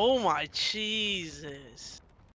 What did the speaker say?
Oh my Jesus.